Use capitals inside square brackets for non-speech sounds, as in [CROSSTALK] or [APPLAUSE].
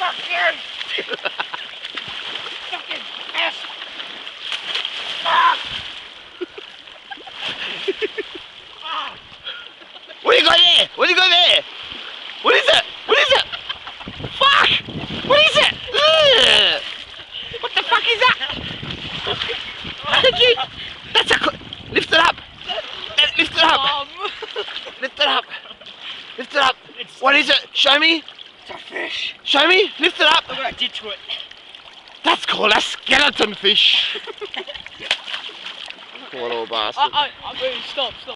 Fuck you! [LAUGHS] Fucking ass! Ah. ah. What do you got there? What do you got there? What is it? What is it? Fuck! What is it? What the fuck is that? How did you? That's a. Uh, lift it up! Lift it up! Lift it up! Lift it up! What is it? Show me! It's a fish. Show me. Lift it up. Look what I did to it. That's called a skeleton fish. [LAUGHS] Poor little bastard. I, I, I, stop, stop.